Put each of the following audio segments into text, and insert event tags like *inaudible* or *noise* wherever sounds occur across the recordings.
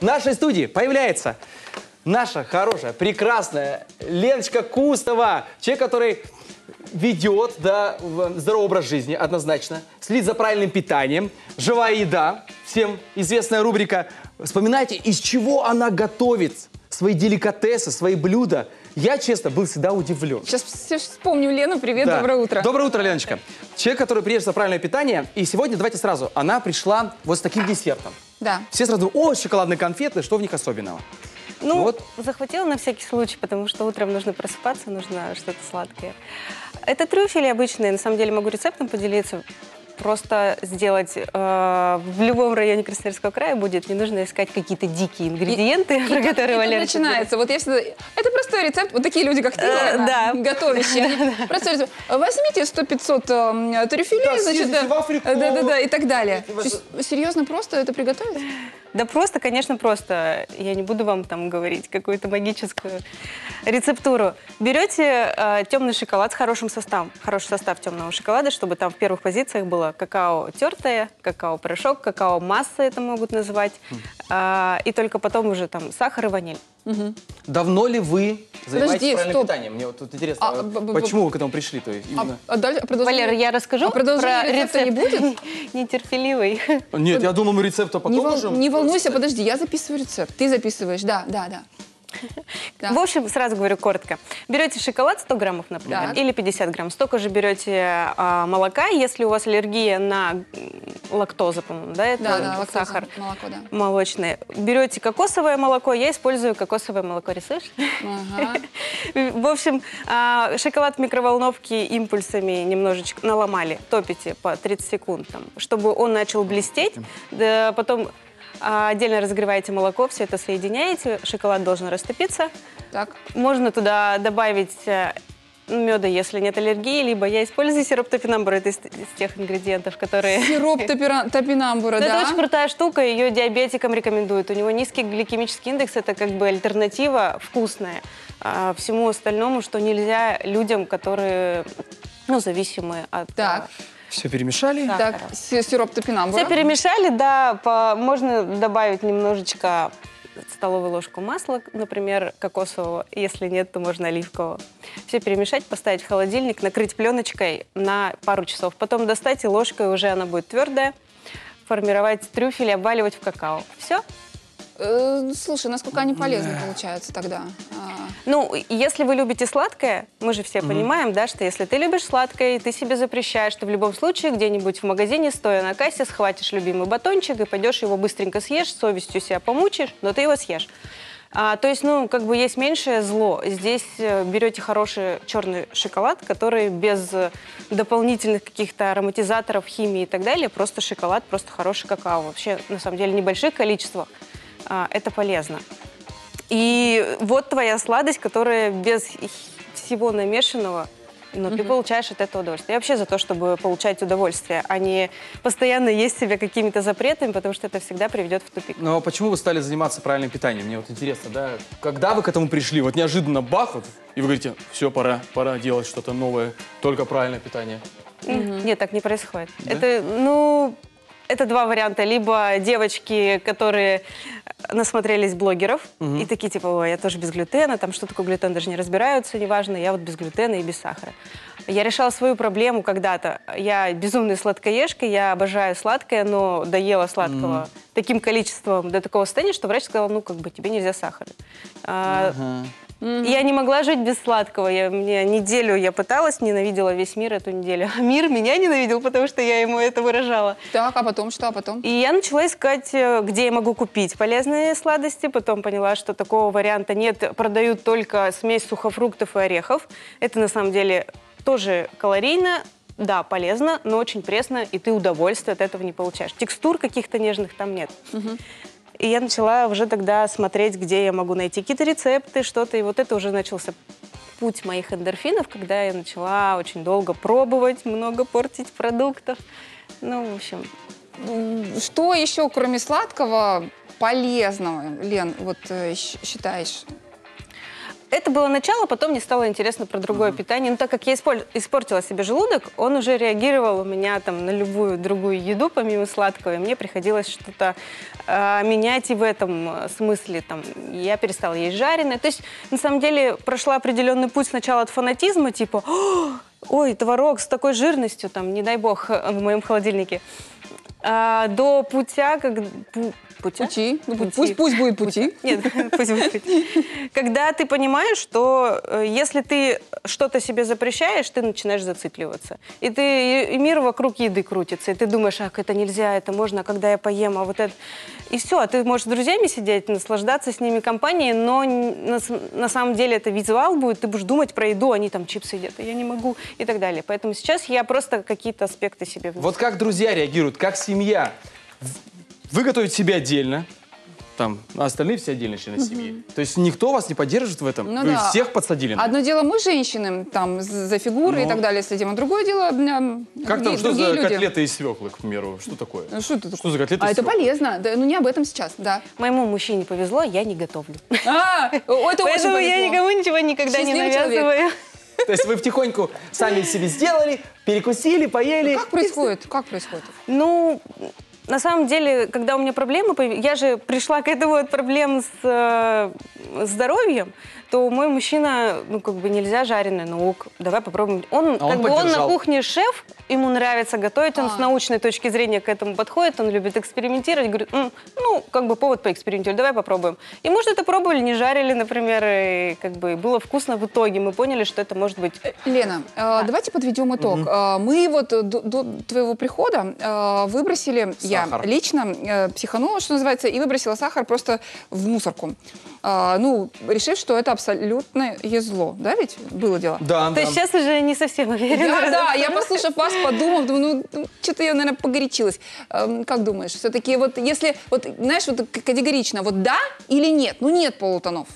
в нашей студии появляется наша хорошая, прекрасная Леночка Кустова. Человек, который ведет да, здоровый образ жизни, однозначно. Следит за правильным питанием. Живая еда. Всем известная рубрика. Вспоминайте, из чего она готовит свои деликатесы, свои блюда. Я, честно, был всегда удивлен. Сейчас все вспомню. Лена, привет, Да. доброе утро. Доброе утро, Леночка. Человек, который приедет за правильное питание. И сегодня, давайте сразу, она пришла вот с таким десертом. Да. Все сразу, о, шоколадные конфеты, что в них особенного? Ну, Вот. захватила на всякий случай, потому что утром нужно просыпаться, нужно что-то сладкое. Это трюфели обычные, на самом деле могу рецептом поделиться. Просто сделать э, в любом районе Красноярского края будет, не нужно искать какие-то дикие ингредиенты, *laughs* про И которые и как Валера начинается. Вот я всегда... Это простой рецепт. Вот такие люди, как ты, Э, да. готовящие. *laughs* Простой рецепт. Возьмите 100-500 э, трюфелей, Да, значит, съездите да, в Африку. да-да-да, и так далее. Серьезно, просто это приготовить? Да просто, конечно, просто. Я не буду вам там говорить какую-то магическую рецептуру. Берете э, темный шоколад с хорошим составом. Хороший состав темного шоколада, чтобы там в первых позициях было какао тертое, какао-порошок, какао-масса это могут называть. А, и только потом уже там сахар и ваниль. Давно ли вы занимаетесь Подожди, правильным стоп. питанием? Мне вот тут интересно, А, а б- б- почему вы к этому пришли? То есть А, именно... а дальше продолжение? Валера, я расскажу А про рецепта не рецепт. будет? *laughs* Нетерпеливый. Нет, я думал, мы рецепта потом Не, вол- можем не волнуйся, подожди, я записываю рецепт. Ты записываешь, да, да, да. *laughs* Да. В общем, сразу говорю коротко. Берете шоколад 100 граммов, например, Так. или 50 грамм. Столько же берете а, молока, если у вас аллергия на м, лактозу, по-моему, да, это Да, да, лактоза, сахар молоко, да. молочное. Берете кокосовое молоко, я использую кокосовое молоко, рисуешь? Ага. *laughs* В общем, а, шоколад в микроволновке импульсами немножечко наломали, топите по 30 секунд, там, чтобы он начал блестеть. Да, потом а, отдельно разогреваете молоко, все это соединяете, шоколад должен растопиться. Так. Можно туда добавить э, меда, если нет аллергии, либо я использую сироп топинамбур, это из, из тех ингредиентов, которые... Сироп *laughs* топира- топинамбура, да? Это очень крутая штука, ее диабетикам рекомендуют. У него низкий гликемический индекс, это как бы альтернатива вкусная а, всему остальному, что нельзя людям, которые ну, зависимы от... Так. Все перемешали. Да. Так, сироп топинамбура. Все перемешали, да, по- можно добавить немножечко столовую ложку масла, например, кокосового. Если нет, то можно оливкового. Все перемешать, поставить в холодильник, накрыть пленочкой на пару часов. Потом достать и ложкой, уже она будет твердая, формировать трюфель обваливать в какао. Все. Э, слушай, насколько они полезны получаются тогда? А, Ну, если вы любите сладкое, мы же все понимаем, да, что если ты любишь сладкое, и ты себе запрещаешь, то в любом случае где-нибудь в магазине, стоя на кассе, схватишь любимый батончик и пойдешь его быстренько съешь, с совестью себя помучишь, но ты его съешь. А, то есть, ну, как бы есть меньшее зло. Здесь э, берете хороший черный шоколад, который без э, дополнительных каких-то ароматизаторов, химии и так далее, просто шоколад, просто хороший какао. Вообще, на самом деле, небольших количествах это полезно. И вот твоя сладость, которая без всего намешанного, но ты получаешь от этого удовольствие. Я вообще за то, чтобы получать удовольствие, а не постоянно есть себя какими-то запретами, потому что это всегда приведет в тупик. Но почему вы стали заниматься правильным питанием? Мне вот интересно, да, когда вы к этому пришли? Вот неожиданно бах, вот, и вы говорите, все, пора, пора делать что-то новое, только правильное питание. Нет, так не происходит. Это, ну, это два варианта. Либо девочки, которые насмотрелись блогеров и такие типа, ой, я тоже без глютена, там что такое глютен, даже не разбираются, неважно, я вот без глютена и без сахара. Я решала свою проблему когда-то. Я безумная сладкоежка, я обожаю сладкое, но доела сладкого таким количеством до такого состояния, что врач сказал, ну, как бы тебе нельзя сахара. А, Я не могла жить без сладкого. Я, мне неделю я пыталась, ненавидела весь мир эту неделю. А мир меня ненавидел, потому что я ему это выражала. Так, а потом что, а потом? И я начала искать, э, где я могу купить полезные сладости. Потом поняла, что такого варианта нет. Продают только смесь сухофруктов и орехов. Это на самом деле тоже калорийно, да, полезно, но очень пресно, и ты удовольствие от этого не получаешь. Текстур каких-то нежных там нет. И я начала уже тогда смотреть, где я могу найти какие-то рецепты, что-то. И вот это уже начался путь моих эндорфинов, когда я начала очень долго пробовать, много портить продуктов. Ну, в общем, Что еще, кроме сладкого, полезного, Лен, вот э, считаешь? Это было начало, потом мне стало интересно про другое питание. Но так как я испор- испортила себе желудок, он уже реагировал у меня там на любую другую еду, помимо сладкого, и мне приходилось что-то э, менять и в этом смысле. Там, я перестала есть жареное. То есть, на самом деле, прошла определенный путь сначала от фанатизма, типа, «О, ой, творог с такой жирностью, там, не дай бог, в моем холодильнике, а, до путя, как... пу- путя? Пути. Ну, Пути. Пусть, пусть будет пути. Нет, *laughs* пусть будет пути. Когда ты понимаешь, что э, если ты что-то себе запрещаешь, ты начинаешь зацикливаться. И ты и мир вокруг еды крутится. И ты думаешь, ах, это нельзя, это можно, а когда я поем, а вот это. И все, а ты можешь с друзьями сидеть, наслаждаться с ними компанией, но на, на самом деле это визуал будет, ты будешь думать про еду, они там чипсы едят, а я не могу и так далее. Поэтому сейчас я просто какие-то аспекты себе внесу. Вот как друзья реагируют, как семья. В- Вы готовите себе отдельно, там, а остальные все отдельные члены семьи. То есть никто вас не поддерживает в этом? Ну Вы да. всех подсадили? на Одно дело мы, женщины, там, за фигуры и Ну. так далее следим, а другое дело Как там, что за люди. котлеты из свеклы, к примеру? Что такое? Ну, Что, это Что за котлеты А это свеклы? полезно. Да, ну, не об этом сейчас, да. Моему мужчине повезло, я не готовлю. А, это очень Поэтому я никому ничего никогда не Счастливый человек. То есть вы втихоньку сами себе сделали, перекусили, поели. Как происходит? Как происходит? Ну, на самом деле, когда у меня проблемы, появ- я же пришла к этому от проблем с э, здоровьем, то мой мужчина, ну, как бы нельзя жареное, ну, ок, давай попробуем. Он, А он как бы, он на кухне шеф, ему нравится готовить, он А. с научной точки зрения к этому подходит, он любит экспериментировать, говорит, «М, ну, как бы повод поэкспериментировать, давай попробуем. И, может, это пробовали, не жарили, например, и как бы было вкусно в итоге, мы поняли, что это может быть Лена, э, давайте подведем итог. Э, Мы вот э, до, до твоего прихода э, выбросили, Сахар. я лично э, психанула, что называется, и выбросила сахар просто в мусорку. Э, Ну, решив, что это абсолютное зло. Да, ведь было дело? Да, То да. есть сейчас уже не совсем уверена. Я, да, я, послушав вас, подумав, думаю, ну, что-то я, наверное, погорячилась. Эм, Как думаешь, все-таки вот если, вот, знаешь, вот категорично, вот да или нет? Ну, нет полутонов.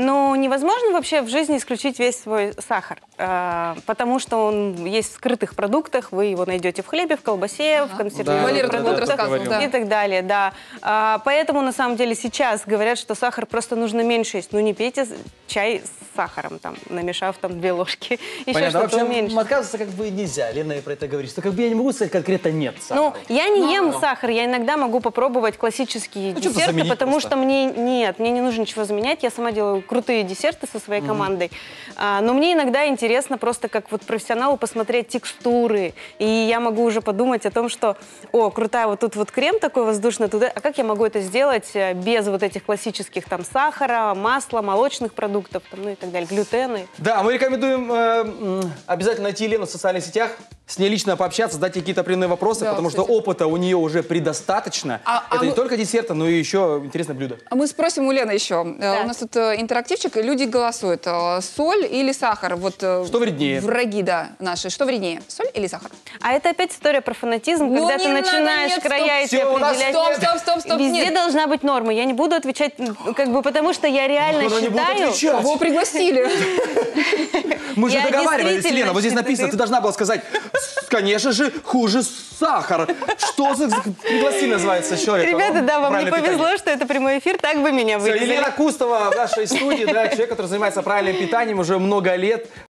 Но невозможно вообще в жизни исключить весь свой сахар, э, потому что он есть в скрытых продуктах, вы его найдете в хлебе, в колбасе, в Да, консервированных тут продуктах да. и так далее, да. А, поэтому на самом деле сейчас говорят, что сахар просто нужно меньше есть. Ну не пейте чай с сахаром, там, намешав там две ложки, *laughs* еще Понятно. что-то уменьшить. отказываться как бы нельзя. Лена и про это говорит. Что как бы я не могу сказать конкретно нет Ну, сахару. я не ем сахар, я иногда могу попробовать классические Ну, десерты, потому просто. что мне нет, мне не нужно ничего заменять. Я сама делаю крутые десерты со своей командой. А, но мне иногда интересно просто как вот профессионалу посмотреть текстуры. И я могу уже подумать о том, что, о, крутая, вот тут вот крем такой воздушный, туда, а как я могу это сделать э, без вот этих классических там сахара, масла, молочных продуктов, там, ну и так далее, глютена. Да, мы рекомендуем э, обязательно найти Елену в социальных сетях, с ней лично пообщаться, задать ей какие-то определенные вопросы, Да, потому кстати. что опыта у нее уже предостаточно. А- а это не мы- только десерты, но и еще интересное блюдо. А мы спросим у Лены еще. Э, Да. У нас тут э, интерактивчик, и люди голосуют. Э, Соль или сахар? Вот, Что вреднее? Враги, да, наши. Что вреднее, соль или сахар? А это опять история про фанатизм, Ну, когда ты надо, начинаешь нет, края стоп, эти нас определять. Стоп, стоп, стоп, стоп. Везде нет. должна быть норма. Я не буду отвечать, как бы, потому что я реально она считаю... Кого пригласили? Мы же договаривались, Лена, вот здесь написано, ты должна была сказать, конечно же, хуже сахар. Что за пригласи называется человек? Ребята, да, вам не повезло, питание. что это прямой эфир, так бы меня вырезали. Елена Кустова в нашей студии, да, человек, который занимается правильным питанием уже много лет.